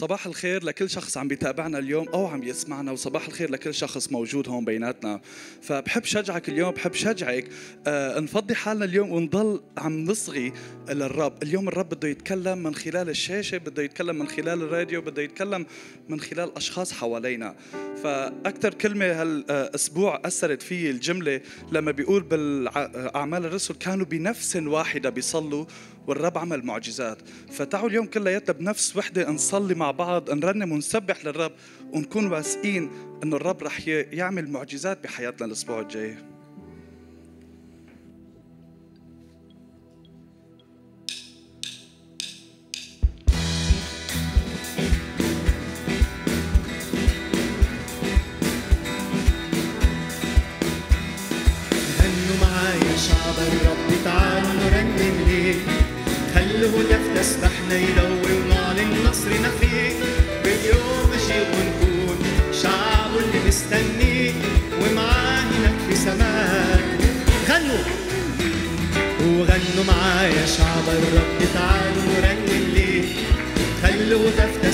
صباح الخير لكل شخص عم بيتابعنا اليوم أو عم يسمعنا وصباح الخير لكل شخص موجود هون بيناتنا. فبحب شجعك اليوم بحب شجعك آه نفضي حالنا اليوم ونضل عم نصغي للرب. اليوم الرب بده يتكلم من خلال الشاشة بده يتكلم من خلال الراديو بده يتكلم من خلال أشخاص حوالينا. فاكثر كلمة هالأسبوع أثرت في الجملة لما بيقول بالاعمال الرسل كانوا بنفس واحدة بيصلوا والرب عمل معجزات. فتعوا اليوم كلياتنا بنفس وحدة نصلي مع بعض نرنم ونسبح للرب ونكون واثقين إنه الرب رح يعمل معجزات بحياتنا الأسبوع الجاي. شعب الرب نرنم ليه. هتف تسبحنا يلوي ونعلن نصرنا فيه باليوم ماشي ونكون شعبه اللي مستنيه ومعاه هناك في سماء غنوا! وغنوا معايا شعب الرب تعالوا نرنم ليه خلوا هتف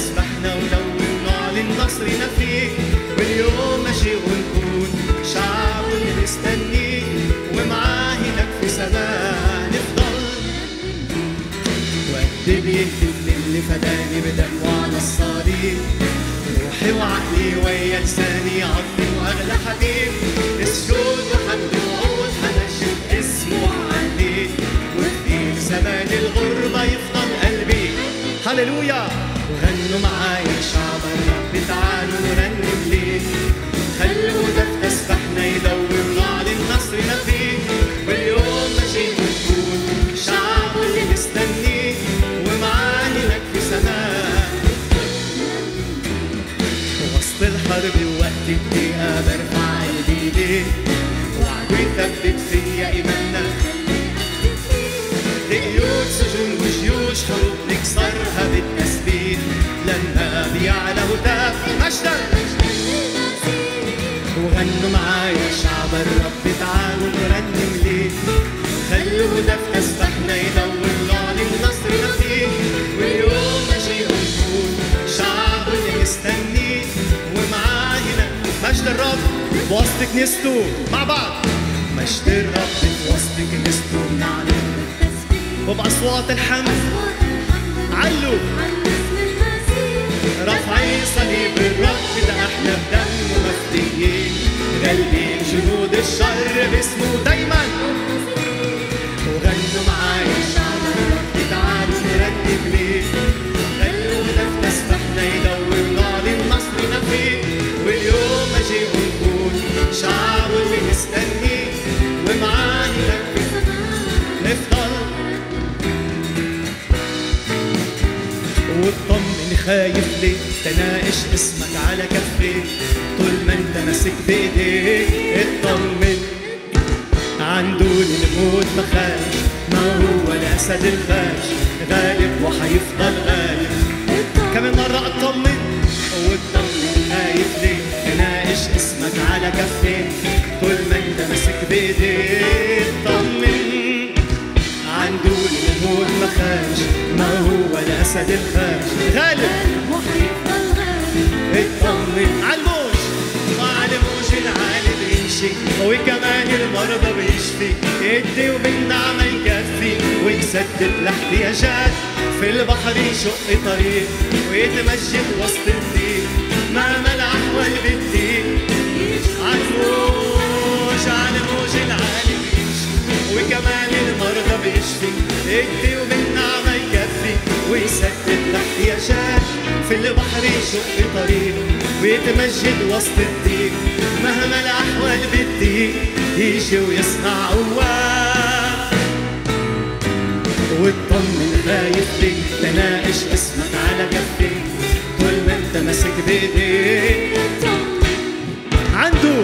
بدمه على الصليب. روحي وعقلي ويا لساني عظمي وأغلى حبيب. اسجود وحمد وعود حنشد اسمه وعليه وفي زمان الغربة يفضل قلبي. هللويا! برفع ايدي وعدو يثبت فيا إيماننا. لقيود سجون وجيوش حروب نكسرها بالتسبيح. لما بيعلى هتاف مجدا وغنوا معايا شعب الرب تعالوا نرنم ليه. خلوا هدف بوسط كنيسته مع بعض. مجد الرب في وسط كنيسته بنعلن وبأصوات الحمد. علوا رفعي صليب الرب ده إحنا بدمه مفديين غالبين جنود الشر باسمه دايما. وغنوا معايا خايف ليه؟ تناقش اسمك على كفيك طول ما انت ماسك بايديك اطمن. عنده الموت مخاش ما هو الاسد الخاش غالب وحيفضل غالب. كمان مرة اطمن واطمن خايف ليه؟ تناقش اسمك على كفيك طول ما انت ماسك بايديك اطمن. عنده الموت مخاش ما هو الاسد الخاش غالب اطمن عالموج وعالموج العالي بيمشي وكمان المرضى بيشفي يدي وبالنعمة يكفي. ويسدد الاحتياجات في البحر يشق طريق. ويتمجد وسط الدين. مهما الاحوال بتضيق عالموج عالموج العالي بيمشي وكمان المرضى بيشفي يدي وبالنعمة يكفي ويسدد الاحتياجات في البحر يشق طريق ويتمجد وسط الضيق مهما الأحوال بتضيق يجي ويصنع قواه واطمن خايف ليك تناقش اسمك على كفيك. طول ما انت ماسك بإيديك. عنده.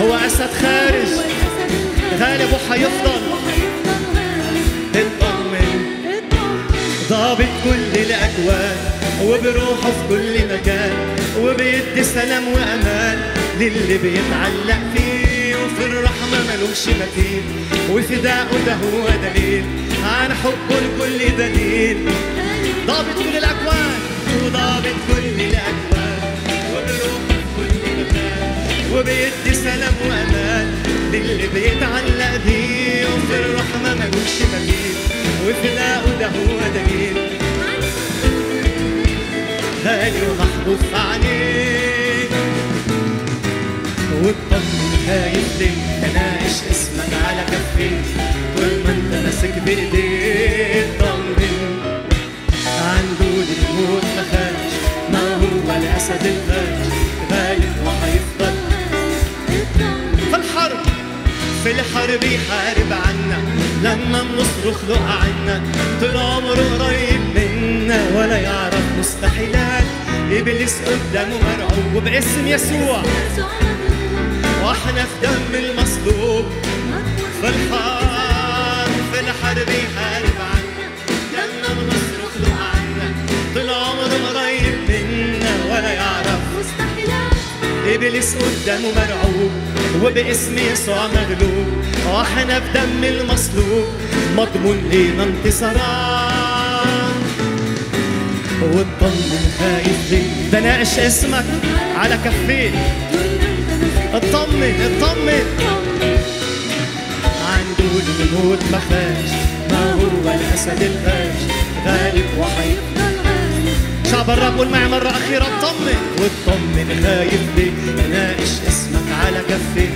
هو أسد خارج. غالب وحيفضل جواه وبروحه في كل مكان وبيدي سلام وأمان للي بيتعلق فيه. وفي الرحمة ملوش مثيل وفداؤه ده هو دليل عن حبه لكل دليل. ضابط كل الأكوان وضابط كل الأكوان. وبروحه في كل مكان وبيدي سلام وأمان للي بيتعلق فيه. وفي الرحمة ملوش مثيل وفداؤه ده هو دليل غالي ومحبوب في عينيك وتطمن خايف ليه تناقش اسمك على كفيك طول ما أنت ماسك بايديك طمن عنده الموت ما خافش ما هو الاسد الغاش في الحرب يحارب عنا. لما بنصرخ له عنا طول عمره قريب منا. ولا يعرف مستحيلات. إبليس قدامه مرعوب باسم يسوع. وإحنا في دم المصلوب. في الحرب في الحرب يحارب ابليس قدامه مرعوب وباسم يسوع مغلوب. وإحنا في دم المصلوب مضمون لينا انتصارات واطمن خايف ليه ده ناقش اسمك على كفين. اطمن اطمن. عنده الموت ما خاش. ما هو الأسد الغاش غالب وحيفضل شعب الرب قول معي مرة أخيرة اطمن واطمن خايف ليه ناقش اسمك على كفي.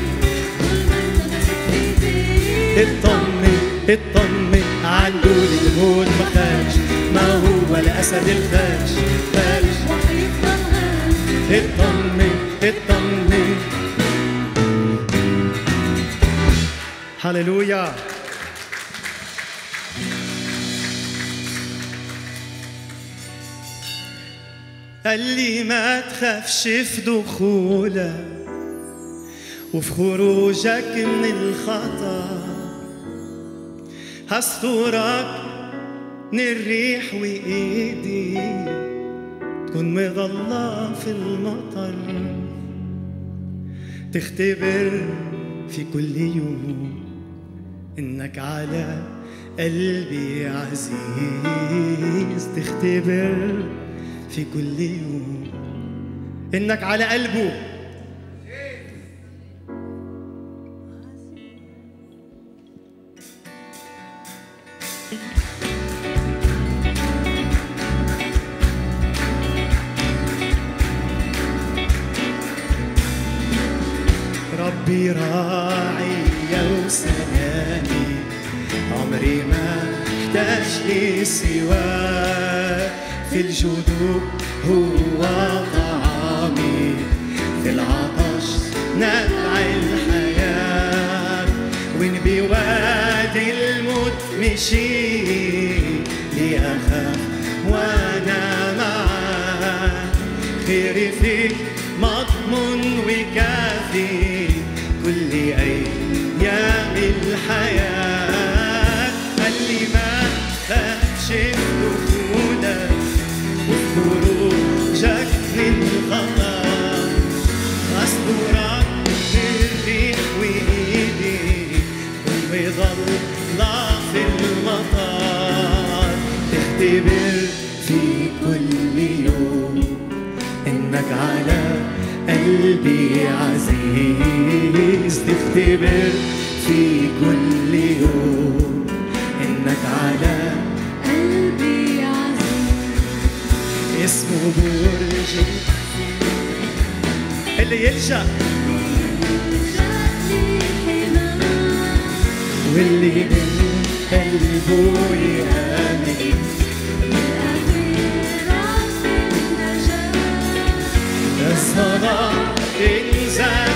اطمن اطمن عنده الموت ما خاش ما هو الأسد الغاش غاش اطمن اطمن هللويا. قال لي ما تخافش في دخولك وفي خروجك من الخطر هسترك من الريح وإيدي تكون مظلة في المطر. تختبر في كل يوم إنك على قلبي عزيز. تختبر في كل يوم. إنك على قلبه. ربي راعي الجدوب هو في العطش نبع الحياة. وين بوادي الموت مشيت لأخاف وأنا معاك خيري فيك إنك على قلبي عزيز. تختبر في كل يوم إنك على قلبي عزيز. اسمه برج اللي يلجأ واللي من قلبه يآمن الصلاة انزاد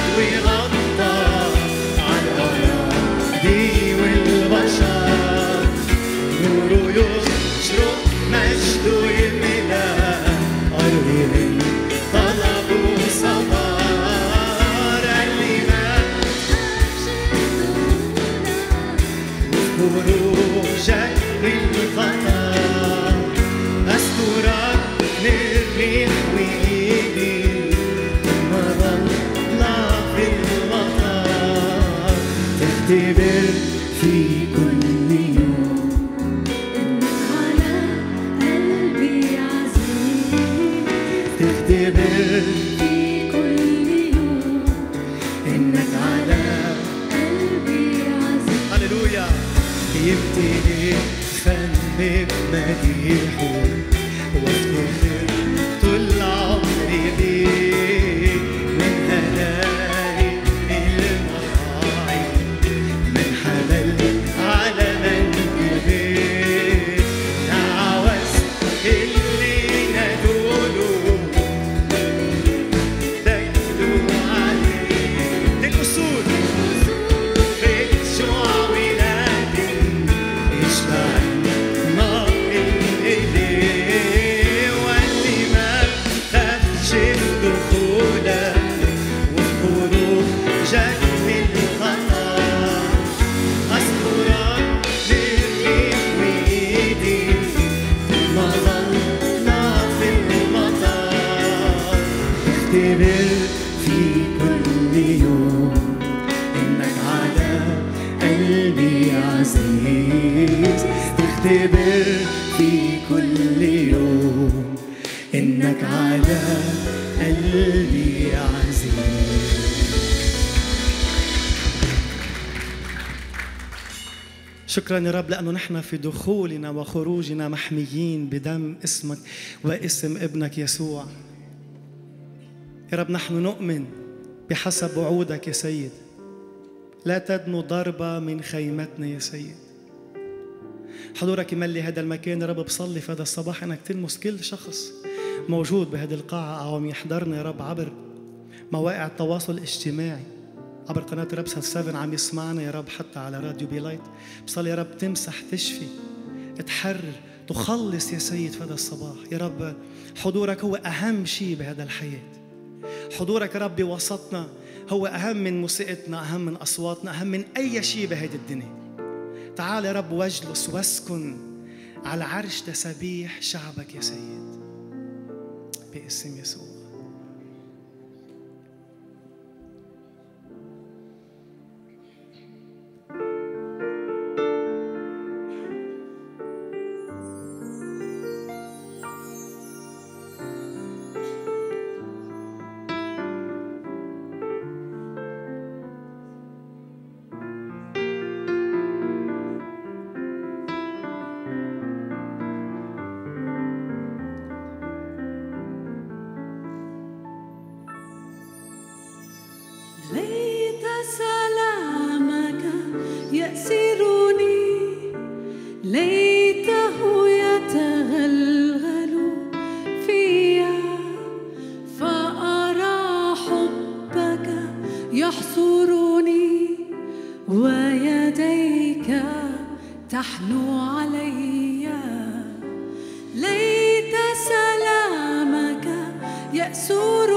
شكرا يا رب لأنه نحن في دخولنا وخروجنا محميين بدم اسمك واسم ابنك يسوع. يا رب نحن نؤمن بحسب وعودك يا سيد. لا تدنو ضربة من خيمتنا يا سيد. حضورك يملي هذا المكان يا رب بصلي في هذا الصباح انك تلمس كل شخص موجود بهذه القاعة أو عم يحضرنا يا رب عبر مواقع التواصل الاجتماعي. عبر قناة ربسة 7 عم يسمعنا يا رب حتى على راديو بيلايت بصلي يا رب تمسح تشفي تحرر تخلص يا سيد في هذا الصباح. يا رب حضورك هو أهم شيء بهذا الحياة. حضورك يا رب بوسطنا هو أهم من موسيقتنا أهم من أصواتنا أهم من أي شيء بهذه الدنيا. تعال يا رب واجلس واسكن على عرش تسابيح شعبك يا سيد. باسم يسوع. su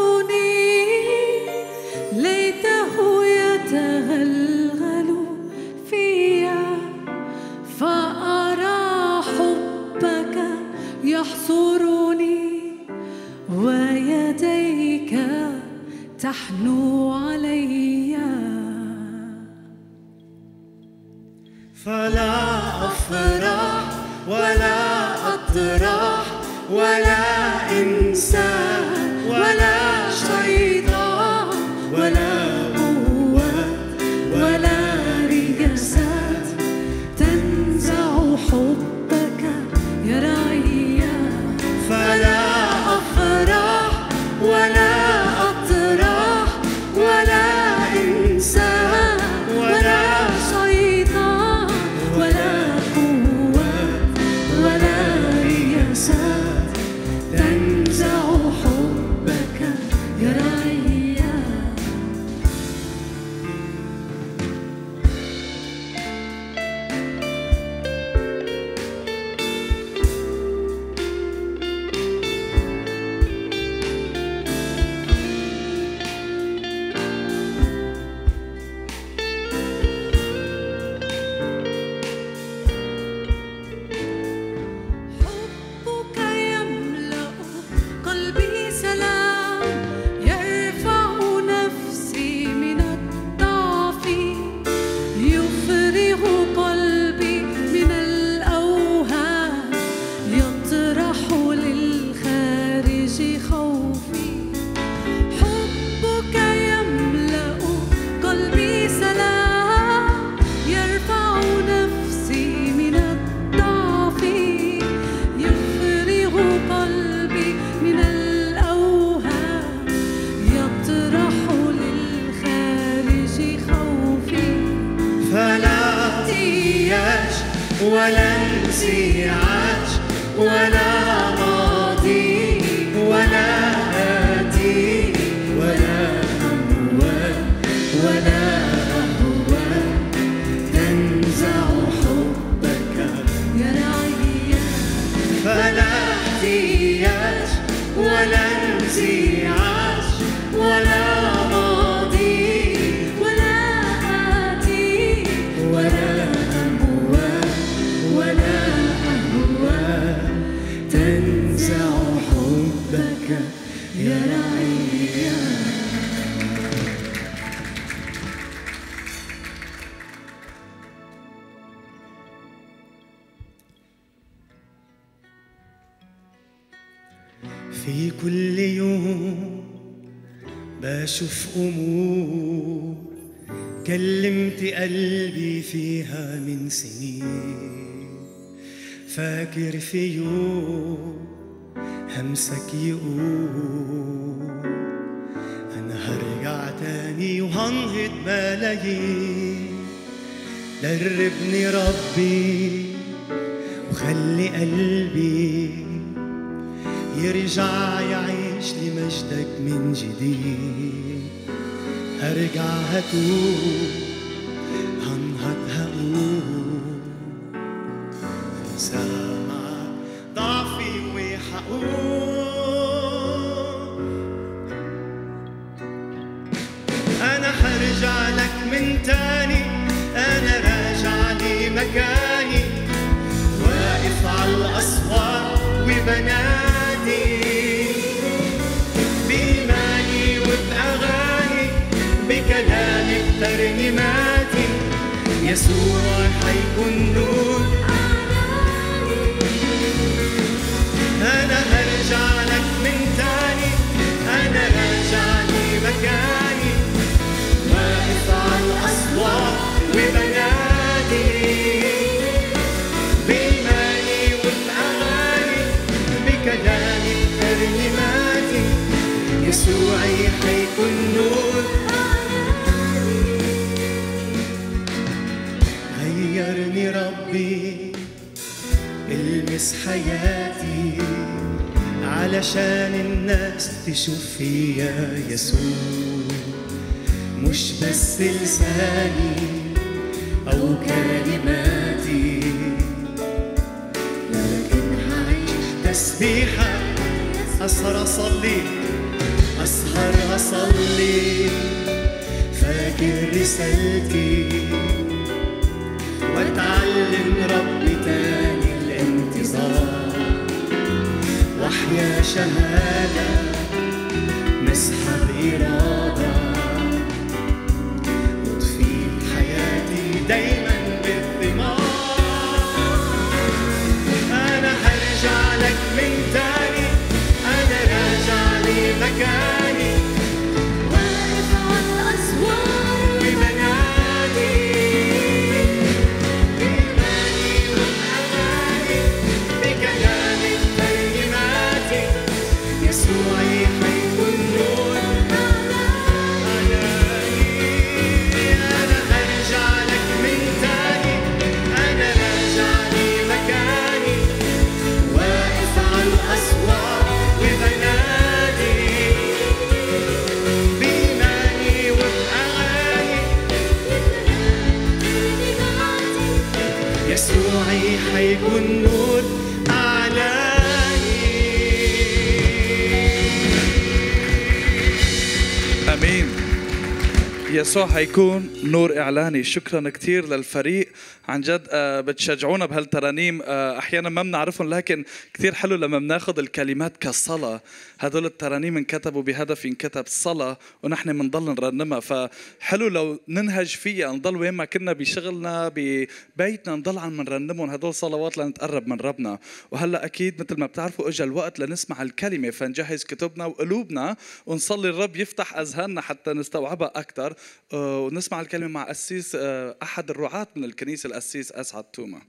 ربي وخلي قلبي يرجع يعيش لمجدك من جديد. هرجع هتوب هنهض هقول. يسوع حيكون نور حياتي علشان الناس تشوف فيا يسوع. مش بس لساني أو كلماتي لكن هعيش تسبيحة. أسهر أصلي أسهر أصلي. فاكر رسالتي شهادة يسوع حيكون نور إعلاني. شكرا كثير للفريق. عن جد آه، بتشجعونا بهالترانيم. آه، أحيانا ما بنعرفهم لكن كثير حلو لما بناخذ الكلمات كصلاة. هدول الترانيم انكتبوا بهدف ينكتب صلاة ونحن بنضل نرنمها. فحلو لو ننهج فيها نضل وين ما كنا بشغلنا ببيتنا نضل عم نرنمهم. هدول صلوات لنتقرب من ربنا. وهلأ أكيد مثل ما بتعرفوا اجى الوقت لنسمع الكلمة فنجهز كتبنا وقلوبنا ونصلي الرب يفتح أذهاننا حتى نستوعبها أكثر ونسمع الكلمة مع قسيس آه، أحد الرعاة من الكنيسة القسيس أسعد توما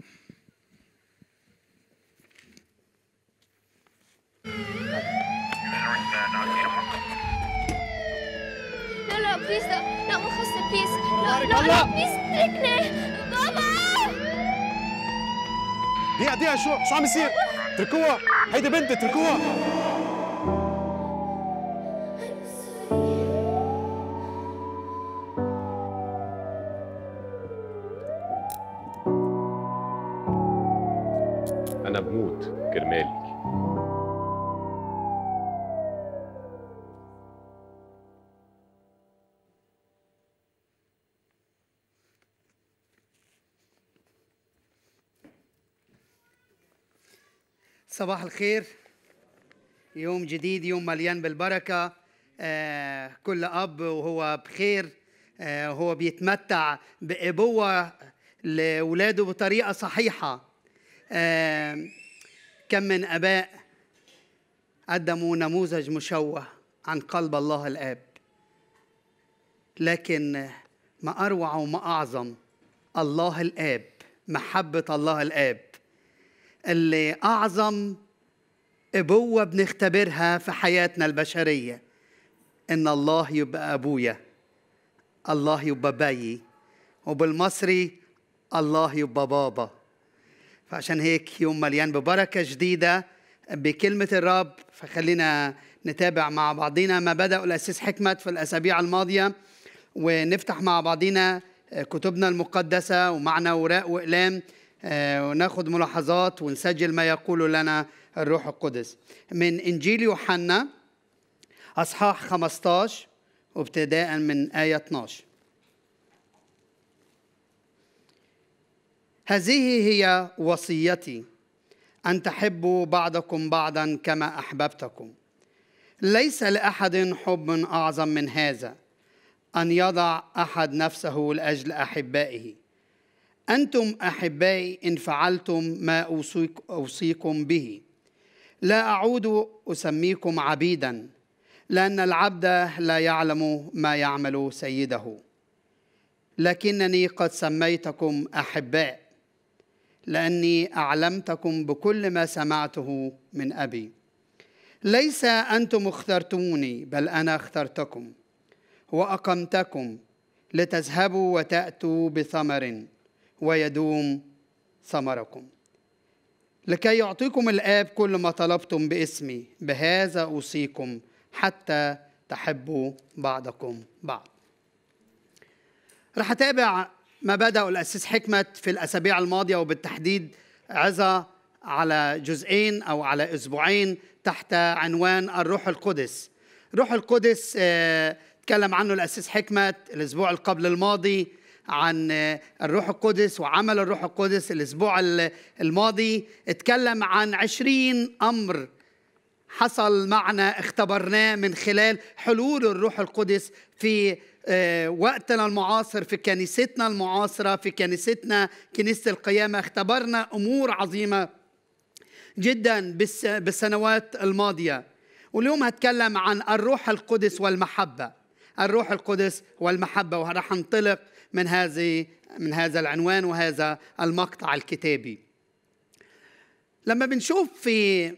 لا لا please لا لا ما please لا لا لا please اتركني بابا دقيقة دقيقة شو شو عم يصير؟ اتركوها هيدي بنتي اتركوها صباح الخير. يوم جديد يوم مليان بالبركة. آه كل أب وهو بخير. آه هو بيتمتع بأبوة لأولاده بطريقة صحيحة. آه كم من أباء قدموا نموذج مشوه عن قلب الله الآب. لكن ما أروع وما أعظم الله الآب محبة الله الآب. اللي أعظم أبوة بنختبرها في حياتنا البشرية. إن الله يبقى أبويا. الله يبقى باي وبالمصري الله يبقى بابا. فعشان هيك يوم مليان ببركة جديدة بكلمة الرب فخلينا نتابع مع بعضنا ما بدأ الأسيس حكمت في الأسابيع الماضية ونفتح مع بعضنا كتبنا المقدسة ومعنا أوراق وأقلام. آه، وناخد ملاحظات ونسجل ما يقول لنا الروح القدس. من إنجيل يوحنا أصحاح 15 وابتداء من آية 12 هذه هي وصيتي أن تحبوا بعضكم بعضا كما أحببتكم. ليس لأحد حب أعظم من هذا أن يضع أحد نفسه لأجل أحبائه. أنتم أحبائي إن فعلتم ما أوصيك أوصيكم به. لا أعود أسميكم عبيدا لأن العبد لا يعلم ما يعمل سيده. لكنني قد سميتكم أحباء لأني أعلمتكم بكل ما سمعته من أبي. ليس أنتم اخترتموني بل أنا اخترتكم وأقمتكم لتذهبوا وتأتوا بثمر. ويدوم ثمركم. لكي يعطيكم الآب كل ما طلبتم باسمي بهذا أوصيكم حتى تحبوا بعضكم بعض. رح أتابع ما بدأوا الأسيس حكمت في الأسابيع الماضية وبالتحديد عظة على جزئين أو على أسبوعين تحت عنوان الروح القدس. روح القدس آه، تكلم عنه الأسيس حكمت الأسبوع اللي قبل الماضي عن الروح القدس وعمل الروح القدس الأسبوع ال- الماضي. اتكلم عن عشرين أمر حصل معنا اختبرناه من خلال حلول الروح القدس في آه، وقتنا المعاصر في كنيستنا المعاصرة في كنيستنا كنيسة القيامة. اختبرنا أمور عظيمة جدا بالس- بالسنوات الماضية. واليوم هتكلم عن الروح القدس والمحبة. الروح القدس والمحبة وراح انطلق من هذه من هذا العنوان وهذا المقطع الكتابي. لما بنشوف في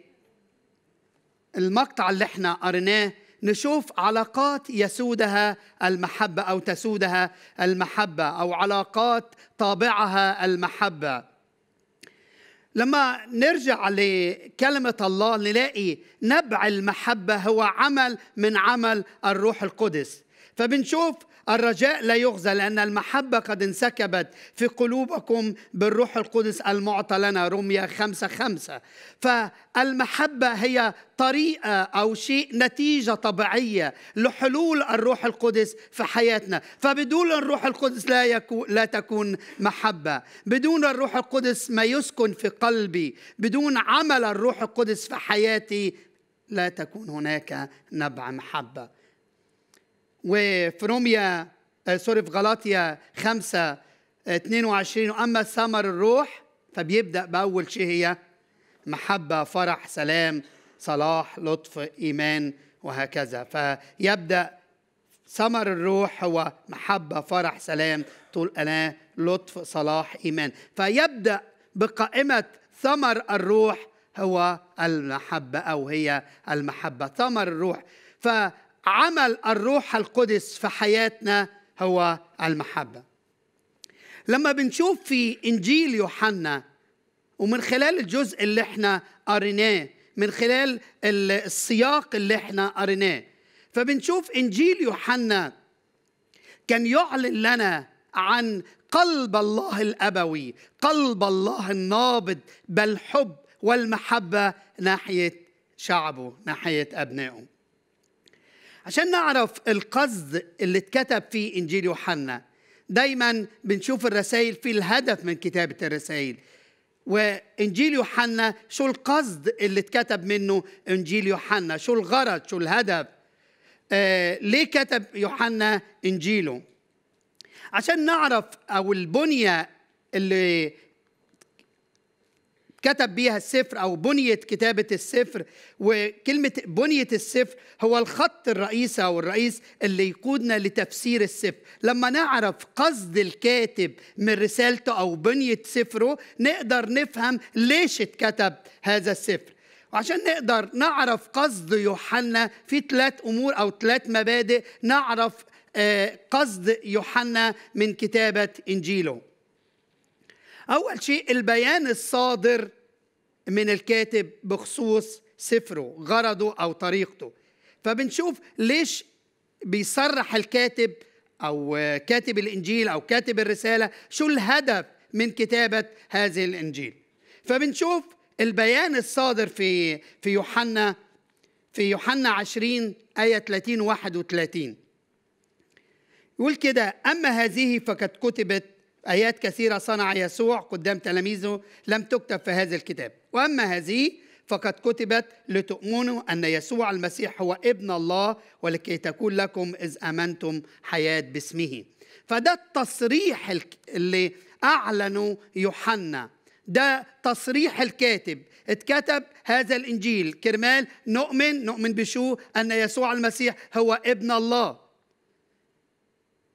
المقطع اللي إحنا قريناه نشوف علاقات يسودها المحبة أو تسودها المحبة أو علاقات طابعها المحبة. لما نرجع لكلمة الله نلاقي نبع المحبة هو عمل من عمل الروح القدس. فبنشوف الرجاء لا يغزى لأن المحبة قد انسكبت في قلوبكم بالروح القدس المعطى لنا رمية خمسة خمسة. فالمحبة هي طريقة أو شيء نتيجة طبيعية لحلول الروح القدس في حياتنا. فبدون الروح القدس لا, يكون لا تكون محبة. بدون الروح القدس ما يسكن في قلبي. بدون عمل الروح القدس في حياتي لا تكون هناك نبع محبة. وفي روميا آه، سوري في غلاطيا 5 آه، 22 وأما ثمر الروح فبيبدأ بأول شيء هي محبة فرح سلام صلاح لطف إيمان وهكذا. فيبدأ ثمر الروح هو محبة فرح سلام طول أنا لطف صلاح إيمان. فيبدأ بقائمة ثمر الروح هو المحبة أو هي المحبة. ثمر الروح. فعمل الروح القدس في حياتنا هو المحبة. لما بنشوف في إنجيل يوحنا ومن خلال الجزء اللي إحنا قريناه من خلال ال- السياق اللي إحنا قريناه فبنشوف إنجيل يوحنا كان يعلن لنا عن قلب الله الأبوي قلب الله النابض بالحب والمحبة ناحية شعبه ناحية أبنائه. عشان نعرف القصد اللي اتكتب في إنجيل يوحنا. دايما بنشوف الرسائل في الهدف من كتابة الرسائل. وإنجيل يوحنا شو القصد اللي اتكتب منه إنجيل يوحنا؟ شو الغرض؟ شو الهدف؟ آه ليه كتب يوحنا إنجيله؟ عشان نعرف أو البنية اللي اتكتب بيها السفر أو بنيت كتابة السفر وكلمة بنية السفر هو الخط الرئيسي أو الرئيس اللي يقودنا لتفسير السفر. لما نعرف قصد الكاتب من رسالته أو بنية سفره نقدر نفهم ليش اتكتب هذا السفر. وعشان نقدر نعرف قصد يوحنا في ثلاث أمور أو ثلاث مبادئ نعرف آه، قصد يوحنا من كتابة إنجيله. أول شيء البيان الصادر من الكاتب بخصوص سفره غرضه أو طريقته. فبنشوف ليش بيصرح الكاتب آه، كاتب الإنجيل أو كاتب الرسالة شو الهدف من كتابة هذه الإنجيل. فبنشوف البيان الصادر في في يوحنا في يوحنا 20 آية 30 31 يقول كده أما هذه فقد كتبت آيات كثيرة صنع يسوع قدام تلاميذه لم تكتب في هذا الكتاب. وأما هذه فقد كتبت لتؤمنوا أن يسوع المسيح هو ابن الله ولكي تكون لكم إذ آمنتم حياة باسمه. فده التصريح اللي أعلنه يوحنا. ده تصريح الكاتب. اتكتب هذا الإنجيل. كرمال نؤمن نؤمن بشو؟ أن يسوع المسيح هو ابن الله.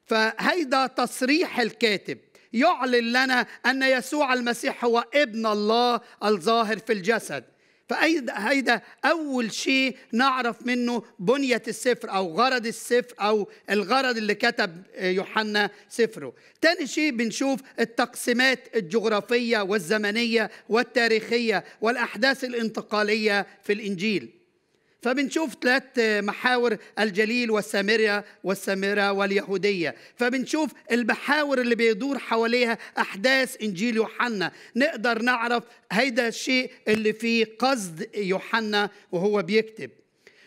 فهيدا تصريح الكاتب. يعلن لنا أن يسوع المسيح هو ابن الله الظاهر في الجسد. فهيدا هيدا أول شيء نعرف منه بنية السفر أو غرض السفر أو الغرض اللي كتب يوحنا سفره. تاني شيء بنشوف التقسيمات الجغرافية والزمنية والتاريخية والأحداث الانتقالية في الإنجيل. فبنشوف ثلاث محاور الجليل والسامرة والسامرة واليهودية. فبنشوف المحاور اللي بيدور حواليها أحداث إنجيل يوحنا. نقدر نعرف هيدا الشيء اللي فيه قصد يوحنا وهو بيكتب.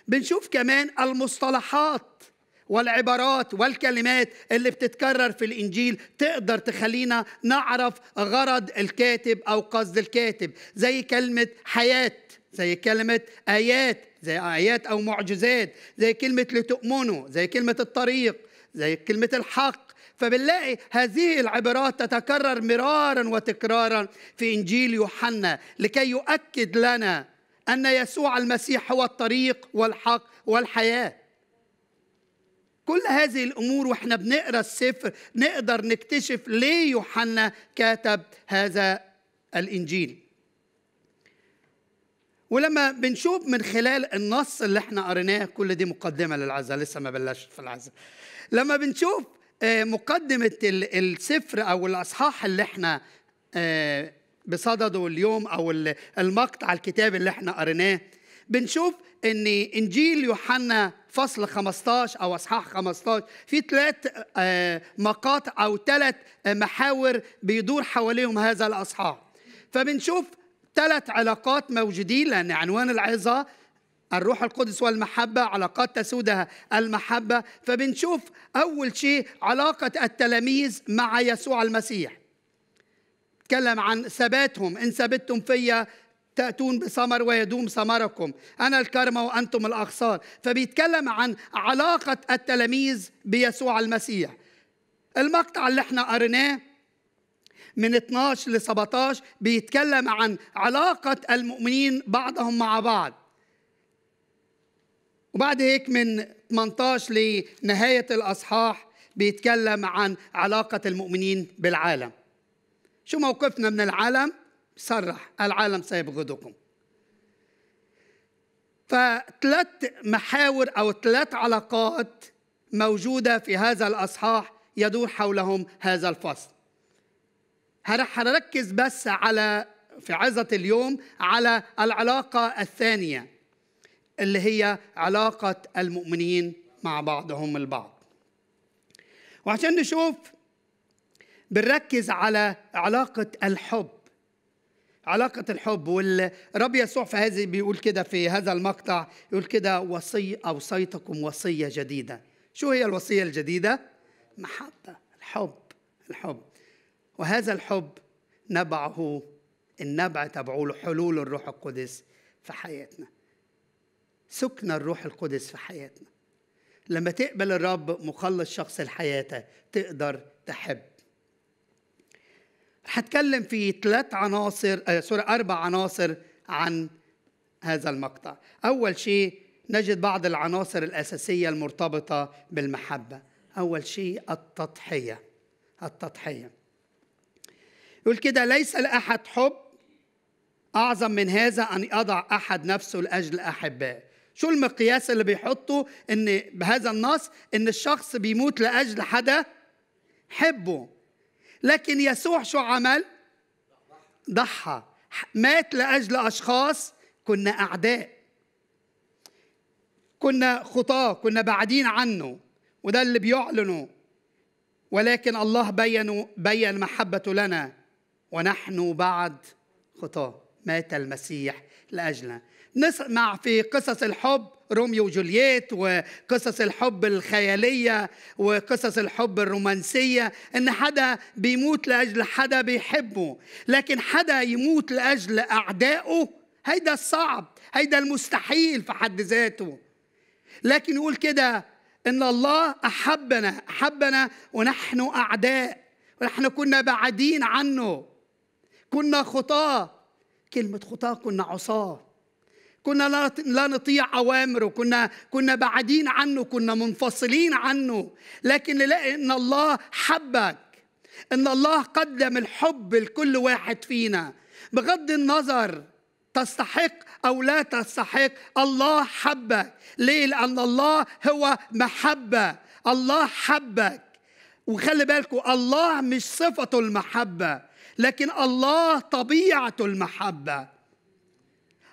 بنشوف كمان المصطلحات والعبارات والكلمات اللي بتتكرر في الإنجيل تقدر تخلينا نعرف غرض الكاتب أو قصد الكاتب زي كلمة حياة. زي كلمة آيات زي آيات أو معجزات زي كلمة لتؤمنوا زي كلمة الطريق زي كلمة الحق. فبنلاقي هذه العبارات تتكرر مرارا وتكرارا في إنجيل يوحنا لكي يؤكد لنا أن يسوع المسيح هو الطريق والحق والحياة. كل هذه الأمور وإحنا بنقرأ السفر نقدر نكتشف ليه يوحنا كتب هذا الإنجيل. ولما بنشوف من خلال النص اللي إحنا قريناه كل دي مقدمة للعزة لسه ما بلشت في العزة لما بنشوف آه، مقدمة ال- السفر أو الأصحاح اللي إحنا آه، بصدده اليوم أو ال- المقطع الكتاب اللي إحنا قريناه بنشوف إن إنجيل يوحنا فصل 15 أو أصحاح 15 في ثلاث آه، مقاطع أو ثلاث محاور بيدور حواليهم هذا الأصحاح. فبنشوف ثلاث علاقات موجودين لأن عنوان العظة الروح القدس والمحبة علاقات تسودها المحبة. فبنشوف أول شيء علاقة التلاميذ مع يسوع المسيح. تكلم عن ثباتهم إن ثبتتم فيا تأتون بثمر ويدوم ثمركم. أنا الكرمة وأنتم الأغصان فبيتكلم عن علاقة التلاميذ بيسوع المسيح. المقطع اللي إحنا قريناه من 12 ل 17 بيتكلم عن علاقة المؤمنين بعضهم مع بعض. وبعد هيك من 18 لنهاية الأصحاح بيتكلم عن علاقة المؤمنين بالعالم. شو موقفنا من العالم؟ صرح العالم سيبغضكم. فثلاث محاور أو ثلاث علاقات موجودة في هذا الأصحاح يدور حولهم هذا الفصل. هرح هركز بس على في عظة اليوم على العلاقة الثانية اللي هي علاقة المؤمنين مع بعضهم البعض. وعشان نشوف بنركز على علاقة الحب. علاقة الحب والرب يسوع في هذه بيقول كده في هذا المقطع يقول كده وصي أوصيتكم وصية جديدة. شو هي الوصية الجديدة؟ محبة الحب الحب. وهذا الحب نبعه النبع تبعه حلول الروح القدس في حياتنا. سكن الروح القدس في حياتنا. لما تقبل الرب مخلص شخص لحياتك تقدر تحب. هتكلم في ثلاث عناصر آه، سوري أربع عناصر عن هذا المقطع. أول شيء نجد بعض العناصر الأساسية المرتبطة بالمحبة. أول شيء التضحية. التضحية. يقول كده ليس لأحد حب أعظم من هذا أن يضع أحد نفسه لأجل أحبائه. شو المقياس اللي بيحطه؟ إن بهذا النص إن الشخص بيموت لأجل حدا حبه. لكن يسوع شو عمل؟ ضحى. مات لأجل أشخاص كنا أعداء. كنا خطاة كنا بعدين عنه. وده اللي بيعلنه. ولكن الله بين بين محبته لنا. ونحن بعد. خطاه مات المسيح لأجلنا. نسمع في قصص الحب روميو وجولييت وقصص الحب الخيالية وقصص الحب الرومانسية إن حدا بيموت لأجل حدا بيحبه. لكن حدا يموت لأجل أعدائه هيدا الصعب هيدا المستحيل في حد ذاته. لكن يقول كده إن الله أحبنا أحبنا ونحن أعداء. ونحن كنا بعدين عنه. كنا خطاة. كلمة خطاة كنا عصاة. كنا لا نطيع أوامره. كنا كنا بعدين عنه. كنا منفصلين عنه. لكن نلاقي إن الله حبك. إن الله قدم الحب لكل واحد فينا. بغض النظر تستحق أو لا تستحق الله حبك. ليه؟ لأن الله هو محبة. الله حبك. وخلي بالكم الله مش صفته المحبة. لكن الله طبيعته المحبة.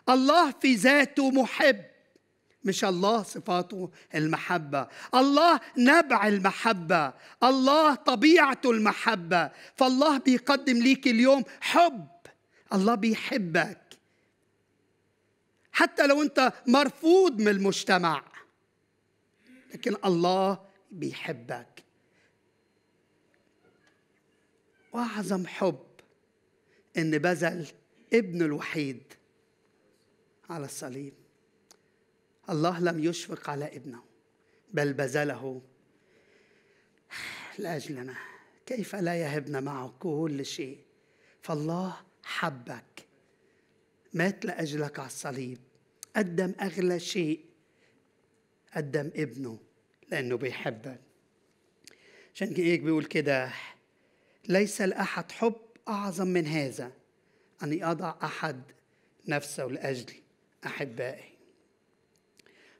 الله في ذاته محب مش الله صفاته المحبة. الله نبع المحبة الله طبيعته المحبة. فالله بيقدم ليك اليوم حب الله بيحبك. حتى لو انت مرفوض من المجتمع لكن الله بيحبك. وأعظم حب إن بذل ابنه الوحيد على الصليب. الله لم يشفق على ابنه بل بذله. لأجلنا كيف لا يهبنا معه كل شيء؟ فالله حبك مات لاجلك على الصليب. قدم أغلى شيء قدم ابنه لأنه بيحبك. عشان هيك بيقول كده ليس لأحد حب أعظم من هذا أن يضع أحد نفسه لأجل احبائي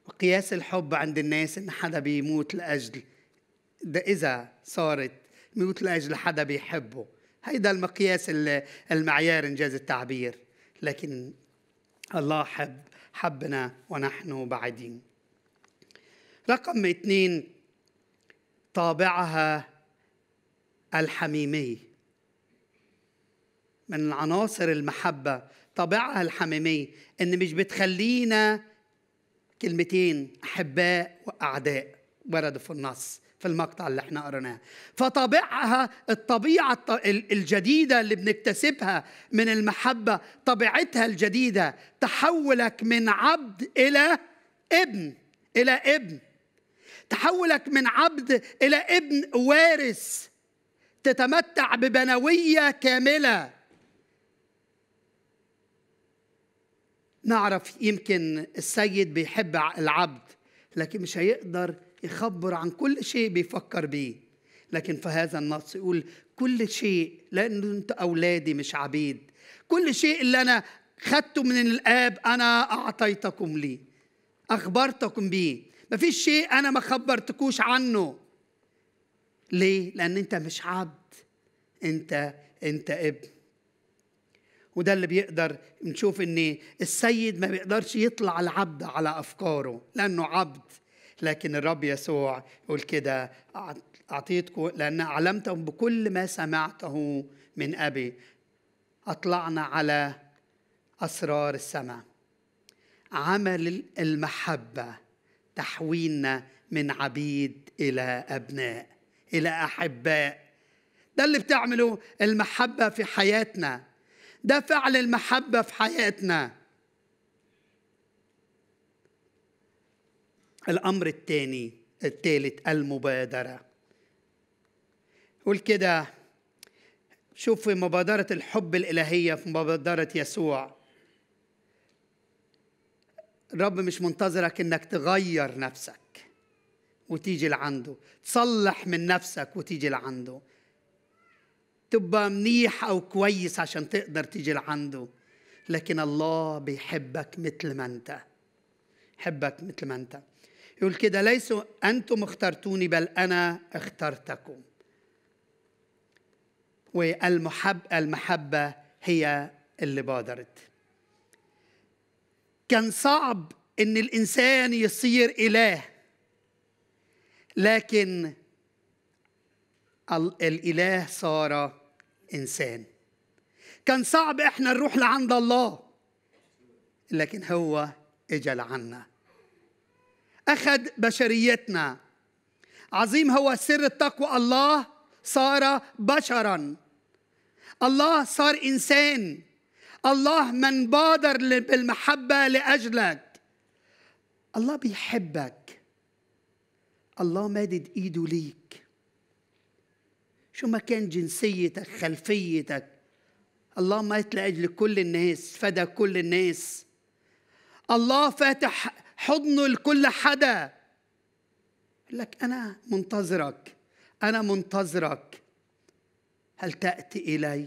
وقياس الحب عند الناس إن حدا بيموت لأجل ده إذا صارت بيموت لأجل حدا بيحبه. هيدا المقياس ال- المعيار إنجاز التعبير. لكن الله حب حبنا ونحن بعيدين رقم اثنين طابعها الحميمي. من عناصر المحبة طابعها الحميمي إن مش بتخلينا كلمتين أحباء وأعداء وردوا في النص في المقطع اللي إحنا قرناه فطبيعها الطبيعة الط- ال- الجديدة اللي بنكتسبها من المحبة طبيعتها الجديدة تحولك من عبد إلى ابن إلى ابن. تحولك من عبد إلى ابن وارث تتمتع ببنوية كاملة. نعرف يمكن السيد بيحب العبد لكن مش هيقدر يخبر عن كل شيء بيفكر بيه. لكن في هذا النص يقول كل شيء لأنه أنت أولادي مش عبيد. كل شيء اللي أنا خدته من الآب أنا أعطيتكم لي أخبرتكم بيه. مفيش شيء أنا ما خبرتكوش عنه. ليه؟ لأن أنت مش عبد. أنت أنت ابن. وده اللي بيقدر نشوف إن السيد ما بيقدرش يطلع العبد على أفكاره لأنه عبد. لكن الرب يسوع يقول كده أعطيتكم لأن علمتهم بكل ما سمعته من أبي. أطلعنا على أسرار السماء. عمل المحبة تحويلنا من عبيد إلى أبناء إلى أحباء. ده اللي بتعمله المحبة في حياتنا. ده فعل المحبة في حياتنا. الأمر الثاني الثالث المبادرة. يقول كده. شوف في مبادرة الحب الإلهية في مبادرة يسوع. الرب مش منتظرك إنك تغير نفسك وتيجي لعنده. تصلح من نفسك وتيجي لعنده. تبقى منيح أو كويس عشان تقدر تيجي لعنده. لكن الله بيحبك مثل ما أنت حبك مثل ما أنت. يقول كده ليسوا أنتم اخترتوني بل أنا اخترتكم. والمحب المحبة هي اللي بادرت. كان صعب إن الإنسان يصير إله لكن ال- الإله صار إنسان. كان صعب إحنا نروح لعند الله لكن هو اجى لعنا. أخذ بشريتنا. عظيم هو سر التقوى. الله صار بشرا. الله صار إنسان. الله من بادر ل- بالمحبة لأجلك. الله بيحبك. الله مادد إيده ليك. شو ما كان جنسيتك خلفيتك. الله مات لأجل كل الناس فدى كل الناس. الله فاتح حضنه لكل حدا. لك أنا منتظرك أنا منتظرك. هل تأتي إلي؟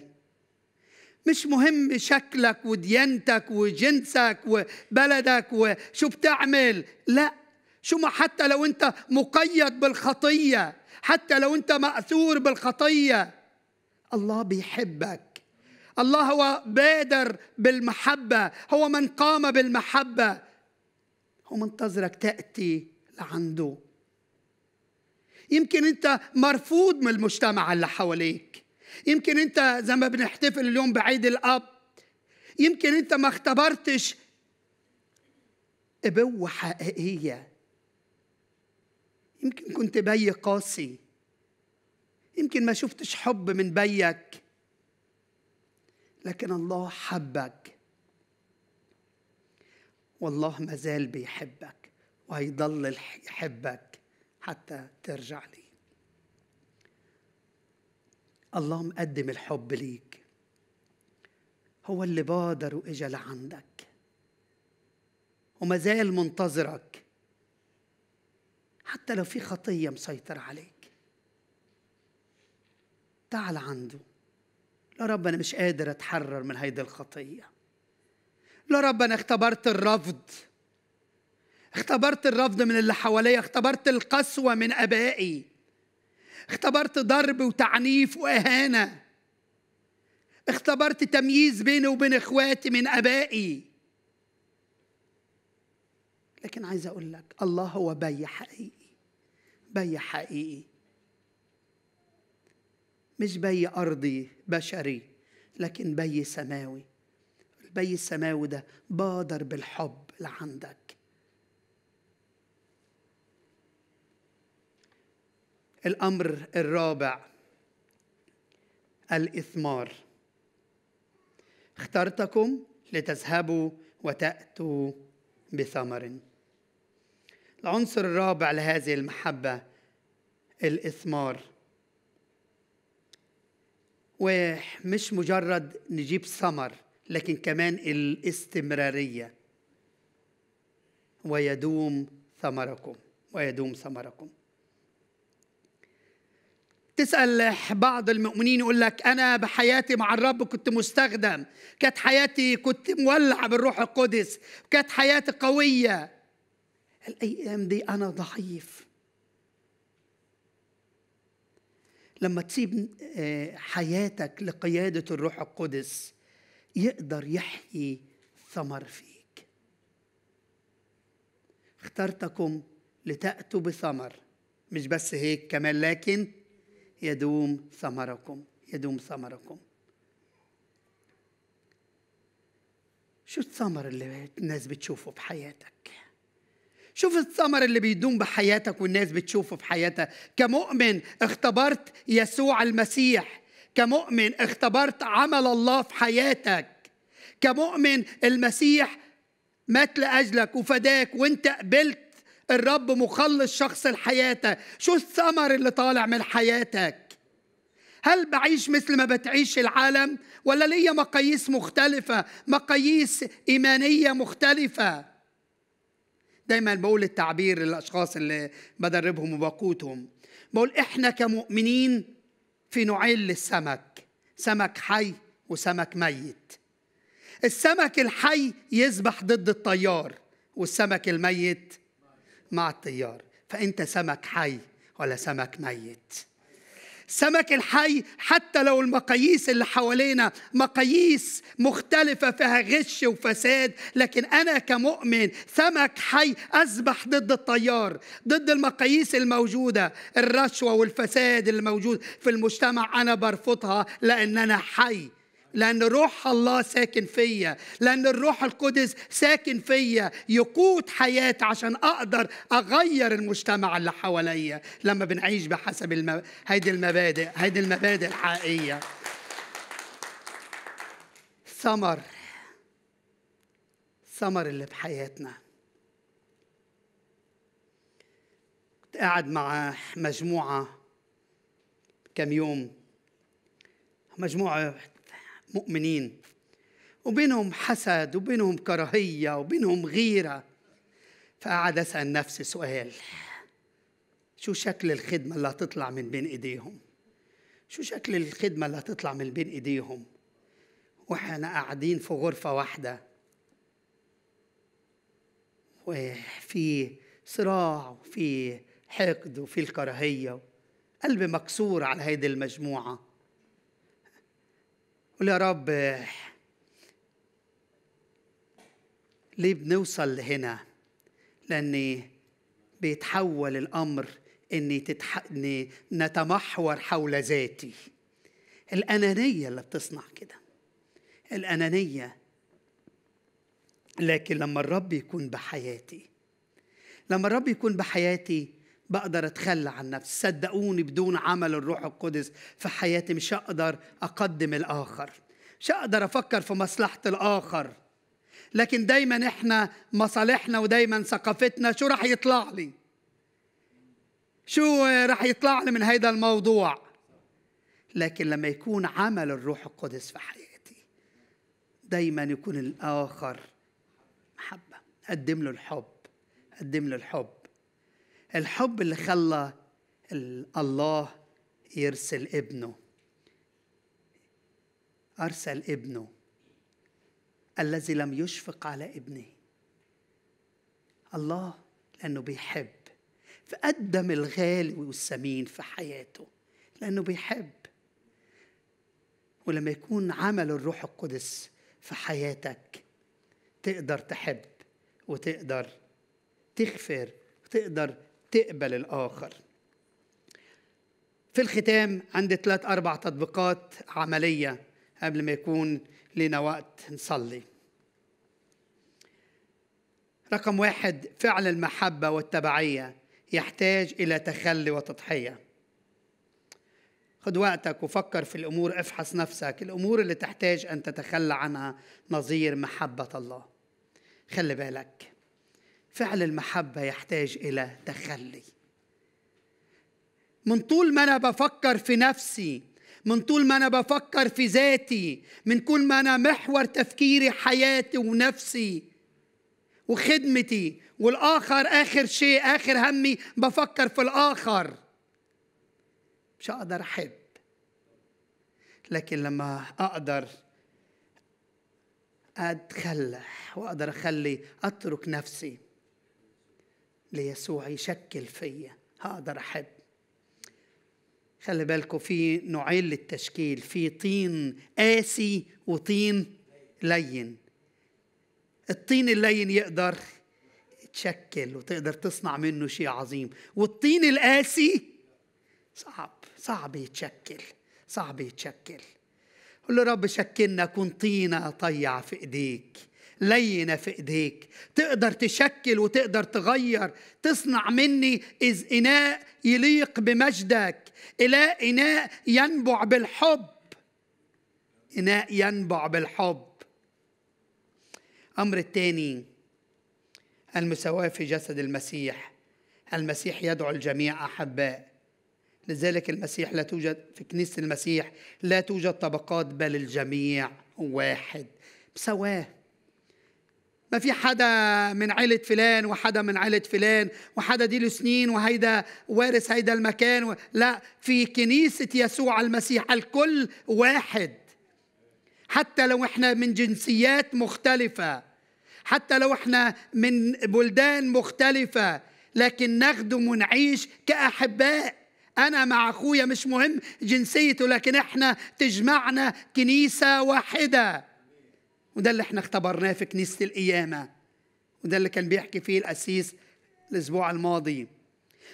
مش مهم شكلك وديانتك وجنسك وبلدك وشو بتعمل. لا شو ما حتى لو أنت مقيد بالخطية. حتى لو انت مأثور بالخطية. الله بيحبك. الله هو بادر بالمحبة. هو من قام بالمحبة. هو منتظرك تأتي لعنده. يمكن انت مرفوض من المجتمع اللي حواليك. يمكن انت زي ما بنحتفل اليوم بعيد الأب. يمكن انت ما اختبرتش. ابوه حقيقية. يمكن كنت بي قاسي. يمكن ما شفتش حب من بيك. لكن الله حبك. والله ما زال بيحبك وهيضل يحبك حتى ترجع لي. الله مقدم الحب ليك. هو اللي بادر وإجا لعندك. وما زال منتظرك. حتى لو في خطية مسيطر عليك. تعال عنده. لا رب أنا مش قادر أتحرر من هيدي الخطية. لا رب أنا اختبرت الرفض. اختبرت الرفض من اللي حواليا. اختبرت القسوة من أبائي. اختبرت ضرب وتعنيف وأهانة. اختبرت تمييز بيني وبين إخواتي من أبائي. لكن عايز أقول لك الله هو بي حقيقي. بي حقيقي مش بي أرضي بشري لكن بي سماوي. البي السماوي ده بادر بالحب لعندك الأمر الرابع الإثمار. اخترتكم لتذهبوا وتأتوا بثمر. العنصر الرابع لهذه المحبة الإثمار. ومش مجرد نجيب ثمر لكن كمان الاستمرارية. ويدوم ثمركم ويدوم ثمركم. تسأل بعض المؤمنين يقول لك أنا بحياتي مع الرب كنت مستخدم كانت حياتي كنت مولع بالروح القدس كانت حياتي قوية. الأيام دي أنا ضعيف. لما تسيب آه، حياتك لقيادة الروح القدس يقدر يحيي ثمر فيك. اخترتكم لتأتوا بثمر مش بس هيك كمان لكن يدوم ثمركم يدوم ثمركم. شو الثمر اللي الناس بتشوفه بحياتك؟ شوف الثمر اللي بيدوم بحياتك والناس بتشوفه في حياتها. كمؤمن اختبرت يسوع المسيح. كمؤمن اختبرت عمل الله في حياتك. كمؤمن المسيح مات لأجلك وفداك وانت قبلت الرب مخلص شخص لحياتك شو الثمر اللي طالع من حياتك؟ هل بعيش مثل ما بتعيش العالم؟ ولا ليا مقاييس مختلفة مقاييس إيمانية مختلفة؟ دايما بقول التعبير للأشخاص اللي بدربهم وبقودهم بقول إحنا كمؤمنين في نوعين للسمك سمك حي وسمك ميت. السمك الحي يسبح ضد الطيار والسمك الميت مع الطيار. فأنت سمك حي ولا سمك ميت؟ السمك الحي حتى لو المقاييس اللي حوالينا مقاييس مختلفة فيها غش وفساد لكن أنا كمؤمن سمك حي أسبح ضد الطيار ضد المقاييس الموجودة الرشوة والفساد اللي موجود في المجتمع أنا برفضها لأن أنا حي. لأن روح الله ساكن فيا لأن الروح القدس ساكن فيا يقود حياتي عشان أقدر أغير المجتمع اللي حواليا. لما بنعيش بحسب الم... هيدي المبادئ هيدي المبادئ الحقيقية. ثمر. ثمر اللي بحياتنا. كنت قاعد مع مجموعة كم يوم. مجموعة مؤمنين. وبينهم حسد وبينهم كراهية وبينهم غيرة. فقعد أسأل نفسي سؤال. شو شكل الخدمة اللي هتطلع من بين إيديهم؟ شو شكل الخدمة اللي هتطلع من بين إيديهم؟ وإحنا قاعدين في غرفة واحدة. وفي صراع وفي حقد وفي الكراهية. قلبي مكسور على هيدي المجموعة. قول يا رب ليه بنوصل لهنا؟ لأن بيتحول الأمر إني تتح... إني نتمحور حول ذاتي. الأنانية اللي بتصنع كده. الأنانية. لكن لما الرب يكون بحياتي لما الرب يكون بحياتي بقدر اتخلى عن نفسي. صدقوني بدون عمل الروح القدس في حياتي مش هقدر أقدم الآخر. مش هقدر أفكر في مصلحة الآخر. لكن دايما إحنا مصالحنا ودايما ثقافتنا شو راح يطلع لي؟ شو راح يطلع لي من هذا الموضوع؟ لكن لما يكون عمل الروح القدس في حياتي دايما يكون الآخر محبة. قدم له الحب. قدم له الحب. الحب اللي خلى الله يرسل ابنه. أرسل ابنه. الذي لم يشفق على ابنه. الله لأنه بيحب. فقدم الغالي والثمين في حياته. لأنه بيحب. ولما يكون عمل الروح القدس في حياتك تقدر تحب وتقدر تغفر وتقدر تقبل الآخر. في الختام عندي ثلاث أربع تطبيقات عملية قبل ما يكون لنا وقت نصلي. رقم واحد فعل المحبة والتبعية يحتاج إلى تخلي وتضحية. خد وقتك وفكر في الأمور افحص نفسك. الأمور اللي تحتاج أن تتخلى عنها نظير محبة الله. خلي بالك. فعل المحبة يحتاج إلى تخلي. من طول ما أنا بفكر في نفسي من طول ما أنا بفكر في ذاتي من كل ما أنا محور تفكيري حياتي ونفسي وخدمتي والآخر آخر شيء آخر همي بفكر في الآخر. مش هقدر أحب. لكن لما أقدر أتخلى وأقدر أخلي أترك نفسي ليسوع يشكل فيا. هقدر أحب. خلي بالكم في نوعين للتشكيل. في طين قاسي وطين لين. الطين اللين يقدر يتشكل وتقدر تصنع منه شيء عظيم. والطين القاسي صعب صعب يتشكل صعب يتشكل. قل له رب شكلنا كن طينة طيعة في إيديك. لينة في إيديك. تقدر تشكل وتقدر تغير. تصنع مني إذ إناء يليق بمجدك. إلى إناء ينبع بالحب. إناء ينبع بالحب. أمر الثاني المساواة في جسد المسيح. المسيح يدعو الجميع أحباء. لذلك المسيح لا توجد في كنيسة المسيح لا توجد طبقات بل الجميع واحد. بسواه ما في حدا من عيلة فلان وحدا من عيلة فلان وحدا دي له سنين وهيدا وارث هيدا المكان و... لا في كنيسة يسوع المسيح الكل واحد. حتى لو إحنا من جنسيات مختلفة حتى لو إحنا من بلدان مختلفة لكن نخدم ونعيش كأحباء. أنا مع أخويا مش مهم جنسيته لكن إحنا تجمعنا كنيسة واحدة. وده اللي إحنا اختبرناه في كنيسة القيامة. وده اللي كان بيحكي فيه الأسيس الأسبوع الماضي.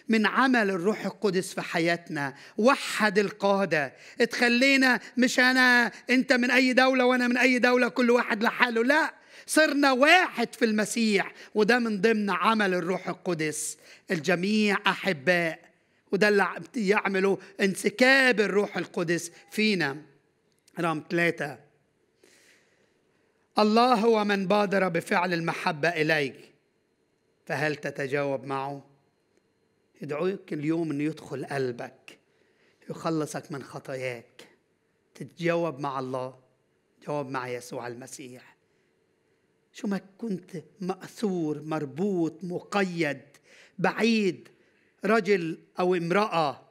من عمل الروح القدس في حياتنا وحد القادة. اتخلينا مش أنا أنت من أي دولة وأنا من أي دولة كل واحد لحاله. لا صرنا واحد في المسيح. وده من ضمن عمل الروح القدس. الجميع أحباء. وده اللي يعمله انسكاب الروح القدس فينا. رقم ثلاثة الله هو من بادر بفعل المحبة إليك. فهل تتجاوب معه؟ يدعوك اليوم إنه يدخل قلبك يخلصك من خطاياك. تتجاوب مع الله جاوب مع يسوع المسيح. شو ما كنت مأثور مربوط مقيد بعيد رجل أو امرأة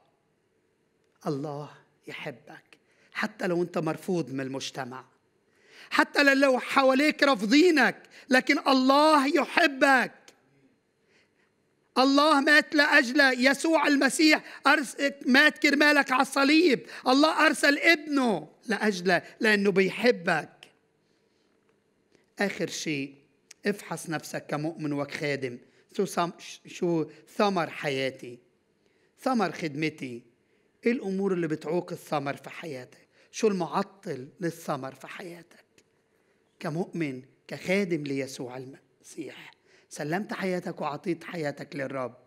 الله يحبك. حتى لو أنت مرفوض من المجتمع. حتى لو حواليك رافضينك لكن الله يحبك. الله مات لأجل يسوع المسيح مات كرمالك على الصليب. الله أرسل ابنه لأجله لأنه بيحبك. آخر شيء افحص نفسك كمؤمن وكخادم. شو شو ثمر حياتي؟ ثمر خدمتي. إيه الأمور اللي بتعوق الثمر في حياتك؟ شو المعطل للثمر في حياتك؟ كمؤمن كخادم ليسوع المسيح. سلمت حياتك وعطيت حياتك للرب.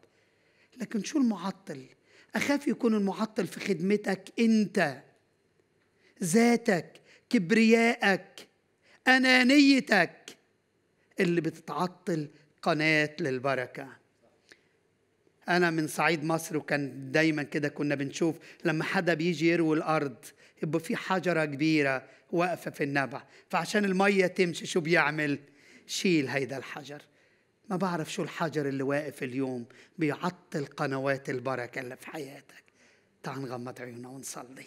لكن شو المعطل؟ أخاف يكون المعطل في خدمتك أنت ذاتك كبريائك أنانيتك اللي بتتعطل قناة للبركة. أنا من صعيد مصر وكان دايما كده كنا بنشوف لما حدا بيجي يروي الأرض يبقى في حجرة كبيرة واقفة في النبع. فعشان المية تمشي شو بيعمل؟ شيل هيدا الحجر. ما بعرف شو الحجر اللي واقف اليوم بيعطل قنوات البركة اللي في حياتك. تعال نغمض عيوننا ونصلي.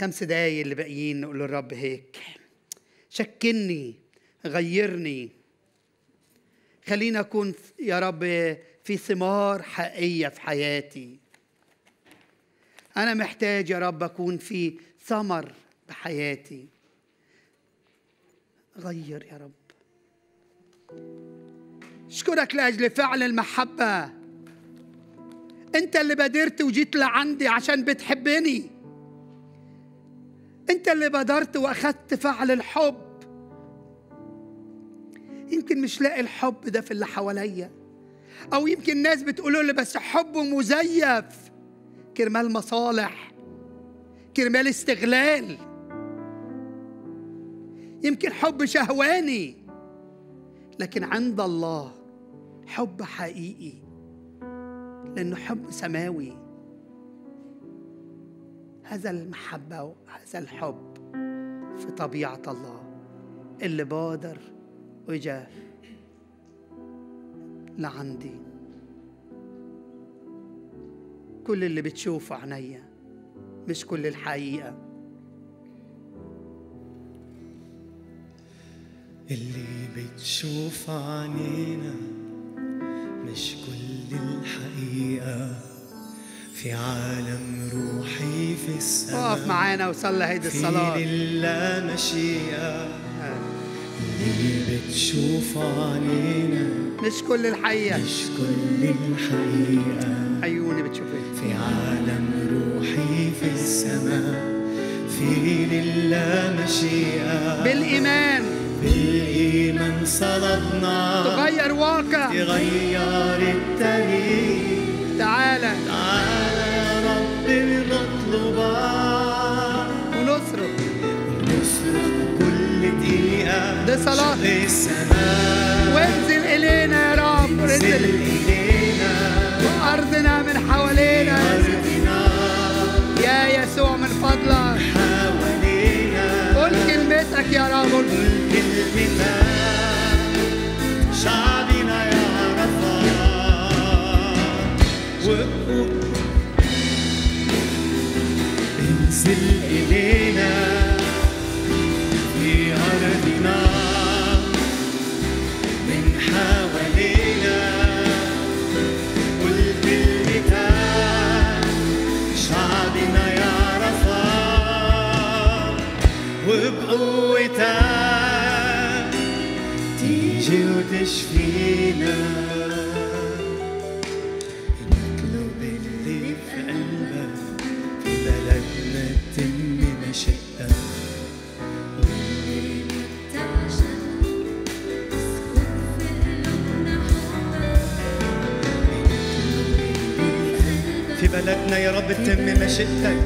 خمس دقايق اللي باقيين نقول للرب هيك. شكلني غيرني. خلينا أكون يا رب في ثمار حقيقية في حياتي. أنا محتاج يا رب أكون في ثمر بحياتي غير يا رب. أشكرك لأجل فعل المحبة. أنت اللي بادرت وجيت لعندي عشان بتحبني. أنت اللي بادرت واخدت فعل الحب. مش لاقي الحب ده في اللي حواليا. أو يمكن الناس بتقولوا لي بس حبه مزيف. كرمال مصالح. كرمال استغلال. يمكن حب شهواني. لكن عند الله حب حقيقي. لأنه حب سماوي. هذا المحبة وهذا الحب في طبيعة الله. اللي بادر وجا لعندي كل اللي بتشوفه عينيا مش كل الحقيقة. اللي بتشوف عينينا مش كل الحقيقة. في عالم روحي في السماء اقف معانا وصلي هيدي في الصلاة. لله مشيئة. اللي بتشوف عينينا. مش كل الحقيقة. مش كل الحقيقة. عيوني بتشوفها في عالم روحي في السماء في لله مشيئة. بالإيمان. بالإيمان صلبنا تغير واقع. تغير التاريخ تعالى تعالى يا رب نطلبك دي صلاة. وانزل إلينا يا رب إلينا وأرضنا من حوالينا. يا يسوع من فضلك. قل كلمتك يا رب. بلدنا يا رب تتم مشيئتك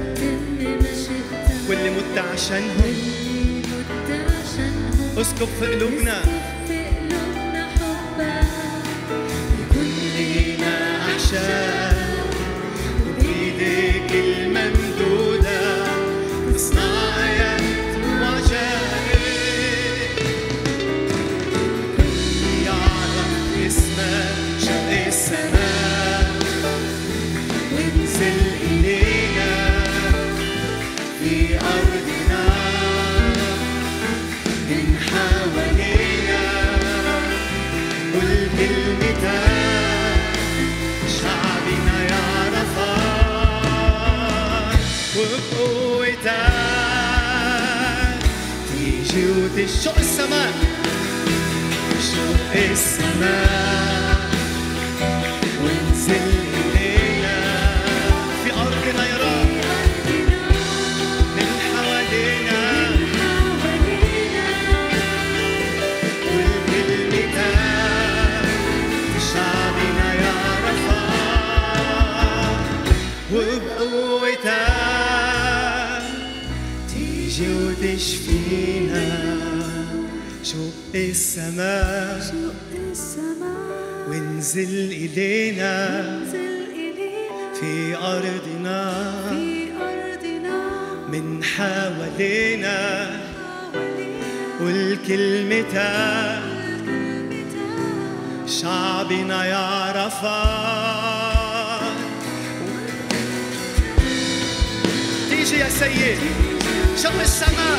واللي مت عشانهم. اسكب في قلوبنا. وبإيديك وتشق السماء شق السماء وانزل إلينا في أرضنا يا رب من حوالينا والكلمتك شعبنا يعرفها وبقوتك تيجي وتشفينا شق السماء وانزل إلينا في أرضنا من حوالينا والكلمتك شعبنا يعرفها تيجي يا سيد شق السماء.